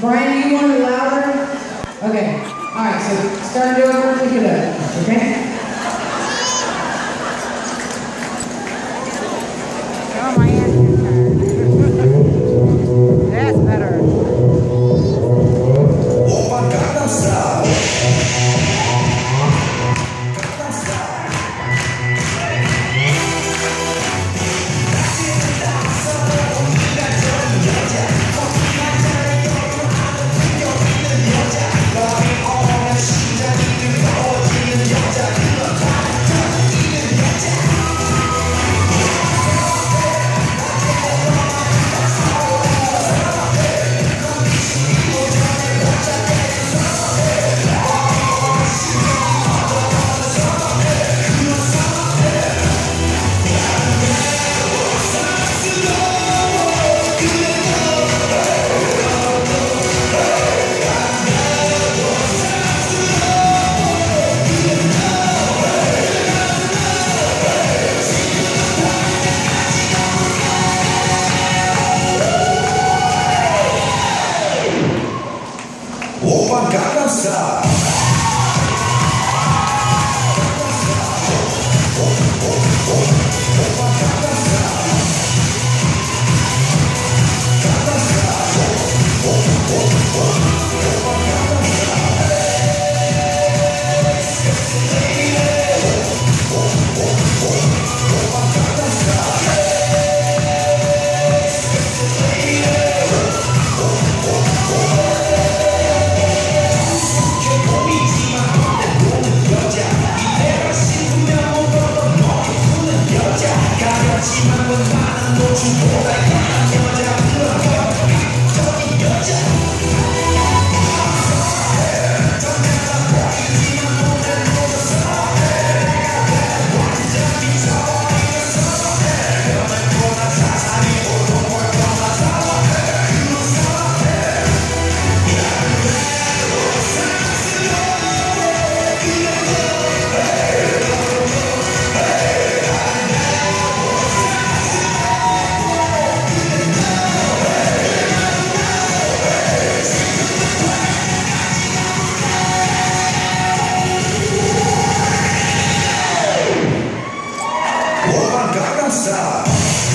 Brian, you want it louder? Okay. All right, so start it over, pick it up. Okay? Opa, cagaçá! Arroba Star.